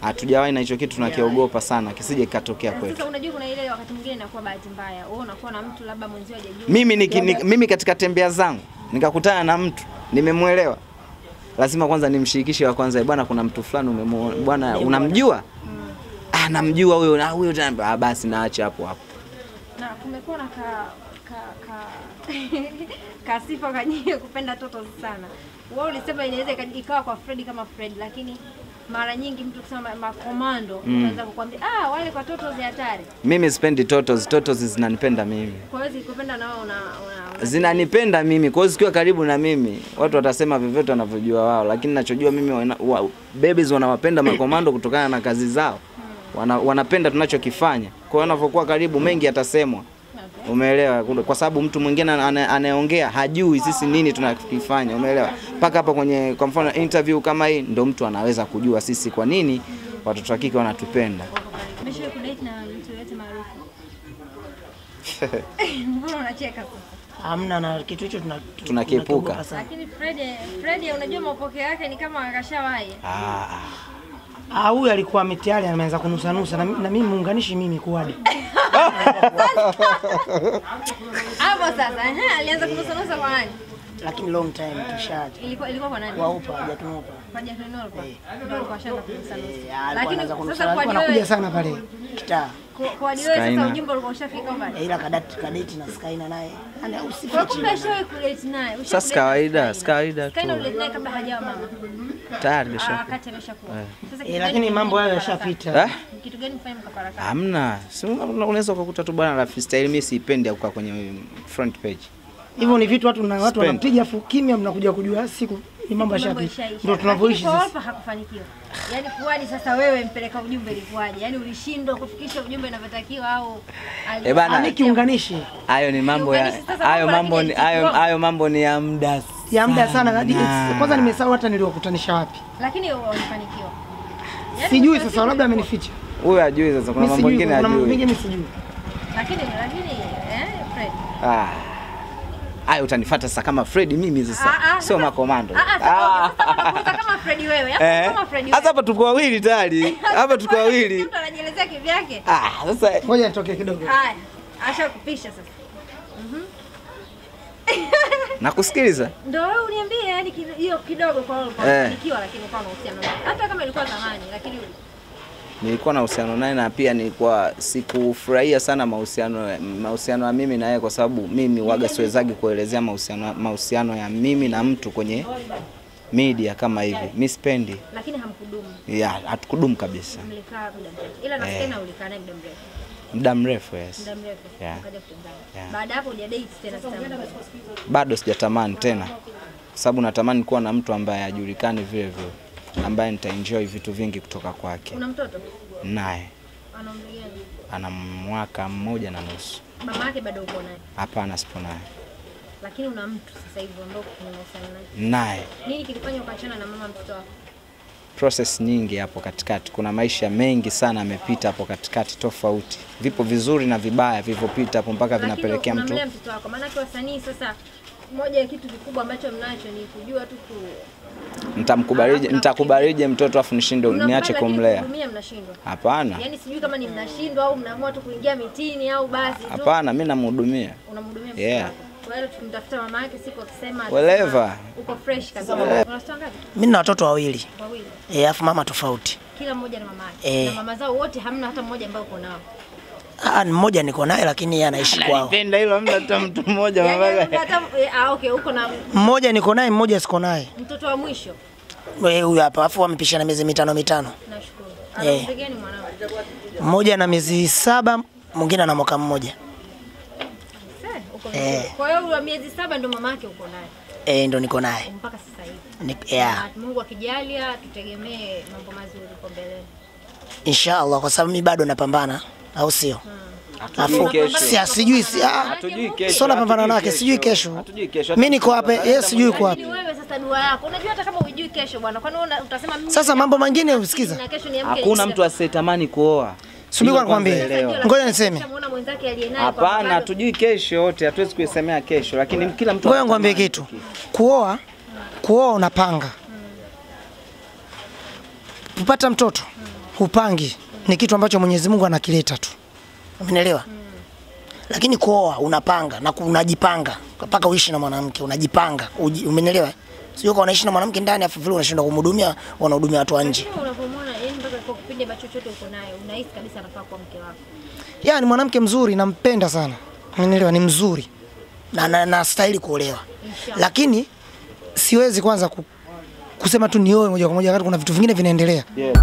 hatujawahi na hicho kitu tunakiogopa sana kisije kikatokea kwetu. Sasa unajua kuna ile wakati mwingine inakuwa bahati mbaya. Wewe unakuwa na mtu labda mwenzio hajajua. Mimi, niki, ni, mimi katika tembea zangu nikakutana na mtu nimemwelewa, lazima kwanza nimshirikishe wa kwanza, bwana, kuna mtu fulani umemuona, bwana, unamjua? Ah, namjua huyo na huyo tena. Ah, basi naache hapo hapo. Na kumekuwa na ka ka ka kasifa kanyie kupenda toto sana. Wewe ulisema inaweza ikawa kwa Fred kama Fred, lakini mara nyingi mtu kusema makomando mm. unaweza kukwambia ah, wale kwa totos ni hatari. Mimi sipendi totos, totos zinanipenda mimi, Kwa hiyo zikupenda na wewe una, una, una zinanipenda mimi. Kwa hiyo zikiwa karibu na mimi, watu watasema vyovyote wanavyojua wao, lakini nachojua mimi wana, wa, babies wanawapenda makomando kutokana na kazi zao, wana, wanapenda tunachokifanya. Kwa hiyo wanavyokuwa karibu, mengi yatasemwa. Okay. Umeelewa? Kwa sababu mtu mwingine ane- anayeongea hajui sisi nini tunakifanya. Umeelewa? Mpaka hapa kwenye kwa mfano interview kama hii ndo mtu anaweza kujua sisi kwa nini watoto wa kike wanatupenda. Umeshawahi kudate na mtu yote maarufu? Mbona unacheka sasa? Hamna na kitu hicho Tunakiepuka. Lakini Fred, Fred unajua mapokeo yake ni kama akashawahi. Ah, ah. Huyu alikuwa mitiari ameanza kunusa nusa na, na mimi muunganishi mimi kuadi. Hapo sasa, ehe, alianza kusonosa kwa nani? Lakini long time tushaje. Ilikuwa ilikuwa kwa nani? Kwa upa hajatunupa. Kwa Jacqueline Olpa. Ndio alikuwa shanga kunusanusa. Eh, Lakini sasa kwa Alikuwa anakuja sana pale. Kitaa. kwa wewe sasa ujumbe ulikuwa ushafika Eh, mbali. Ila kadati kadeti na Skyna naye. Ana Kwa kumbe ashawahi kudate naye. Sasa kawaida, kawaida tu. Skyna ulidate naye kabla hajawa mama. Tayari Ah, kesho. wakati ameshakuwa. Sasa Eh, lakini mambo hayo yashapita. Eh? Kitu gani kufanya mkafarakana? Hamna. Si una- una- unaweza ukakuta tu bwana Rafi Style, mimi siipendi kukaa kwenye front page. Hivyo ni vitu watu na watu wanapiga fu kimya mnakuja kujua siku ni mambo ya yashapita. Ndio tunavyoishi sasa. Hapa hakufanikiwa. Yaani kuwaje sasa wewe mpeleka ujumbe ilikuwaje? Yaani ulishindwa kufikisha ujumbe unavyotakiwa au Eh, bana. Ani kiunganishi Hayo ni mambo ya hayo mambo mambo ni hayo hayo mambo ni ya muda. ya muda sana kwanza nimesahau hata niliwakutanisha wapi. lakini ulifanikiwa. Yaani Sijui sasa labda amenificha. Huyo ajui sasa kuna mambo mengine kuna mambo ajui. mengine mimi sijui. Lakini lakini eh Fred. Ah. Hayo utanifuata sasa kama Fred mimi sasa. Ah, ah, Sio makomando. Ah kama Fred wewe. Hapo Eh. kama Fred wewe. Sasa hapa tuko wawili tayari. Hapa tuko wawili. Mtu anajielezea kivyake. Ah, sasa Ngoja nitoke kidogo. Haya. Asha kupisha sasa. Nakusikiliza. Ndio wewe uniambie yani hiyo kidogo kwa kwa Eh. ulifanikiwa lakini kwa uhusiano naye. Hata kama ilikuwa zamani lakini Nilikuwa na uhusiano naye na pia nilikuwa sikufurahia sana mahusiano mahusiano ya mimi na yeye kwa sababu mimi waga siwezagi kuelezea mahusiano mahusiano ya mimi na mtu kwenye media kama hivi. Mimi sipendi. lakini hamkudumu. Ya, hatukudumu kabisa. Mlikaa muda mrefu. Ila nasikia na ulikaa naye muda mrefu. Muda mrefu yes. Muda mrefu. Yeah. Yeah. Baada hapo hujadate tena. Bado sijatamani tena. Kwa sababu natamani kuwa na mtu ambaye ajulikani vile vile. Ambaye nitaenjoy vitu vingi kutoka kwake. Una mtoto? Naye Ana umri gani? ana mwaka mmoja na nusu. Mama yake bado uko naye. Hapana, sipo naye. Lakini una mtu sasa hivi ambao unahusiana naye. Naye Nini kilifanya ukaachana na mama mtoto wako? Process nyingi hapo katikati. Kuna maisha mengi sana amepita hapo katikati tofauti, vipo vizuri na vibaya vilivyopita hapo mpaka vinapelekea mtu. mtoto wako. Maana kwa wasanii sasa moja ya kitu kikubwa ambacho mnacho ni kujua tu ku Nitamkubalije, nitakubalije mtoto afu nishinde niache kumlea? Hapana, Yaani sijui kama ni mnashindwa au mnaamua tu kuingia mitini au basi tu hapana, mimi namhudumia. unamhudumia yeah. mtoto wako. Mama yake Whatever. uko fresh kabisa. Una watoto ngapi? Mimi na watoto wawili. Wawili. Eh, afu mama tofauti. Kila mmoja na mama yake. Eh. Na mama zao wote hamna hata mmoja ambaye uko nao. Ah, mmoja niko naye lakini yeye anaishi kwao. Anapenda hilo hamna hata mtu mmoja Yaani mabaka. hata eh, ah okay uko na Mmoja niko naye, mmoja siko naye. mtoto wa mwisho. Eh, Huyu hapa, afu wamepishana miezi mitano mitano. Nashukuru. Eh. Mmoja na miezi saba, mwingine ana mwaka mmoja. Uko Eh. Kwa hiyo wa miezi saba ndo mama yake uko naye Eh, ndo niko naye. mpaka sasa hivi. Ni- Yeah. Mungu akijalia tutegemee mambo mazuri kwa mbele. Inshallah kwa sababu mi bado napambana, au sio? Hatujui Alafu sijui si ah, sio napambana nake, sijui kesho. mi. Mimi niko hapa, yeye sijui kwa wapi. Sasa dua yako. Unajua hata kama hujui kesho bwana. Kwani utasema mimi Sasa mambo mengine usikiza. na. Hakuna mtu asiyetamani kuoa. Subiri kwa nikwambie. Ngoja niseme. Hapana, hatujui kesho yote, hatuwezi kuisemea kesho, lakini kila mtu Ngoja nikwambie kitu. Kuoa, kuoa unapanga. Kupata mtoto hupangi, ni kitu ambacho Mwenyezi Mungu anakileta tu, umenielewa? Lakini kuoa unapanga na unajipanga mpaka uishi na mwanamke, unajipanga, Umeelewa? umenielewa? Sio kwa unaishi na mwanamke ndani afu vile unashindwa kumhudumia, wanahudumia watu wa nje. Lakini unapomwona yani mpaka kwa kipindi ambacho chote uko naye unahisi kabisa anafaa kuwa mke wako. Ya, ni mwanamke mzuri, nampenda sana, umenielewa? Ni mzuri na, na, na stahili kuolewa, lakini siwezi kwanza ku, kusema tu nioe moja kwa moja wakati kuna vitu vingine vinaendelea. Yeah.